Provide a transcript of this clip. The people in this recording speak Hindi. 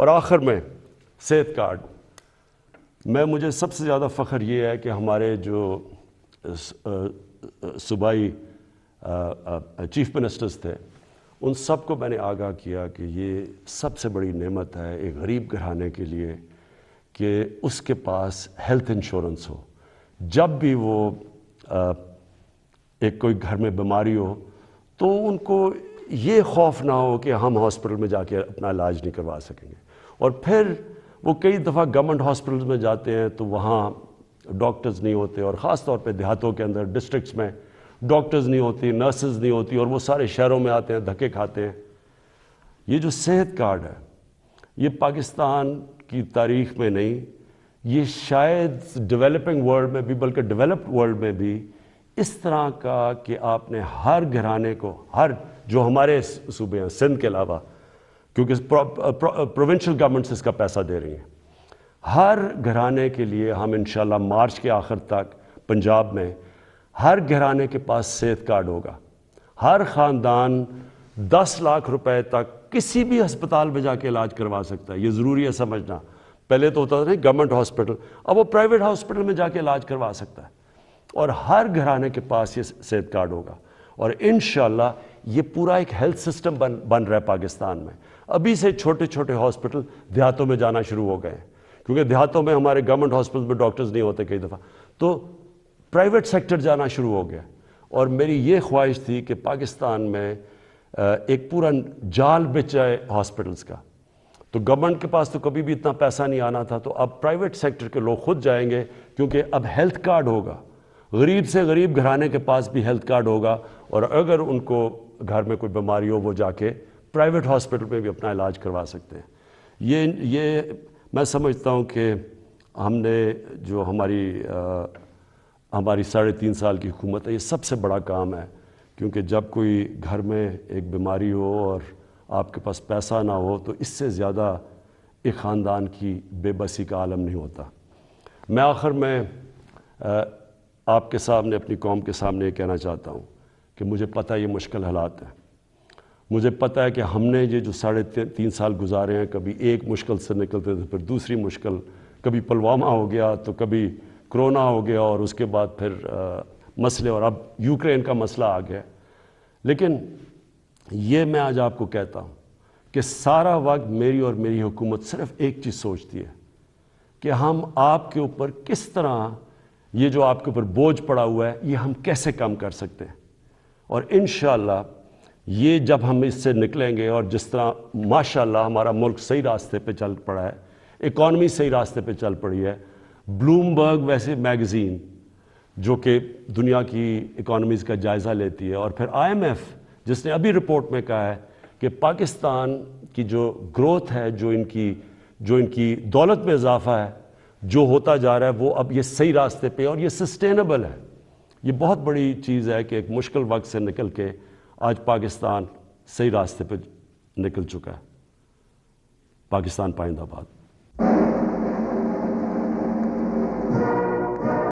और आखिर में सेहत कार्ड मैं मुझे सबसे ज़्यादा फ़ख्र ये है कि हमारे जो सूबाई चीफ मिनिस्टर्स थे उन सबको मैंने आगाह किया कि ये सबसे बड़ी नेमत है एक गरीब घराने के लिए कि उसके पास हेल्थ इंश्योरेंस हो। जब भी वो आ, एक कोई घर में बीमारी हो तो उनको ये खौफ ना हो कि हम हॉस्पिटल में जाके अपना इलाज नहीं करवा सकेंगे। और फिर वो कई दफ़ा गवर्नमेंट हॉस्पिटल्स में जाते हैं तो वहाँ डॉक्टर्स नहीं होते और ख़ास तौर पे देहातों के अंदर डिस्ट्रिक्ट्स में डॉक्टर्स नहीं होती नर्सेज नहीं होती और वो सारे शहरों में आते हैं, धक्के खाते हैं। ये जो सेहत कार्ड है, ये पाकिस्तान की तारीख में नहीं, ये शायद डेवलपिंग वर्ल्ड में भी बल्कि डेवलप्ड वर्ल्ड में भी इस तरह का कि आपने हर घराने को, हर जो हमारे सूबे हैं, सिंध के अलावा क्योंकि प्रोविंशियल गवर्नमेंट्स इसका पैसा दे रही हैं। हर घराने के लिए हम इन मार्च के आखिर तक पंजाब में हर घराने के पास सेहत कार्ड होगा। हर ख़ानदान दस लाख रुपए तक किसी भी अस्पताल में जाके इलाज करवा सकता है। ये ज़रूरी है समझना। पहले तो होता था नहीं गवर्नमेंट हॉस्पिटल अब वो प्राइवेट हॉस्पिटल में जाके इलाज करवा सकता है। और हर घराने के पास ये सेहत कार्ड होगा। और इन ये पूरा एक हेल्थ सिस्टम बन बन रहा है पाकिस्तान में। अभी से छोटे छोटे हॉस्पिटल देहातों में जाना शुरू हो गए क्योंकि देहातों में हमारे गवर्नमेंट हॉस्पिटल में डॉक्टर्स नहीं होते कई दफ़ा। तो प्राइवेट सेक्टर जाना शुरू हो गया। और मेरी ये ख्वाहिश थी कि पाकिस्तान में एक पूरा जाल बिच जाए हॉस्पिटल्स का। तो गवर्नमेंट के पास तो कभी भी इतना पैसा नहीं आना था तो अब प्राइवेट सेक्टर के लोग खुद जाएँगे, क्योंकि अब हेल्थ कार्ड होगा। गरीब से गरीब घराने के पास भी हेल्थ कार्ड होगा और अगर उनको घर में कोई बीमारी हो वो जाके प्राइवेट हॉस्पिटल में भी अपना इलाज करवा सकते हैं। ये ये मैं समझता हूँ कि हमने जो हमारी आ, हमारी साढ़े तीन साल की हुकूमत है ये सबसे बड़ा काम है। क्योंकि जब कोई घर में एक बीमारी हो और आपके पास पैसा ना हो तो इससे ज़्यादा एक ख़ानदान की बेबसी का आलम नहीं होता। मैं आखिर में आपके सामने अपनी कौम के सामने ये कहना चाहता हूँ कि मुझे पता है ये मुश्किल हालात हैं। मुझे पता है कि हमने ये जो साढ़े तीन साल गुजारे हैं कभी एक मुश्किल से निकलते थे फिर दूसरी मुश्किल कभी पुलवामा हो गया तो कभी कोरोना हो गया और उसके बाद फिर आ, मसले और अब यूक्रेन का मसला आ गया। लेकिन ये मैं आज आपको कहता हूँ कि सारा वक्त मेरी और मेरी हुकूमत सिर्फ़ एक चीज़ सोचती है कि हम आपके ऊपर किस तरह ये जो आपके ऊपर बोझ पड़ा हुआ है, ये हम कैसे कम कर सकते हैं? और इन ये जब हम इससे निकलेंगे और जिस तरह माशाल्लाह हमारा मुल्क सही रास्ते पे चल पड़ा है, इकॉनमी सही रास्ते पे चल पड़ी है, ब्लूमबर्ग वैसे मैगज़ीन, जो कि दुनिया की इकॉनमीज़ का जायज़ा लेती है, और फिर आईएमएफ, जिसने अभी रिपोर्ट में कहा है कि पाकिस्तान की जो ग्रोथ है, जो इनकी जो इनकी दौलत में इजाफा है जो होता जा रहा है, वो अब ये सही रास्ते पे और ये सस्टेनेबल है। ये बहुत बड़ी चीज़ है कि एक मुश्किल वक्त से निकल के आज पाकिस्तान सही रास्ते पे निकल चुका है। पाकिस्तान पाइंदाबाद।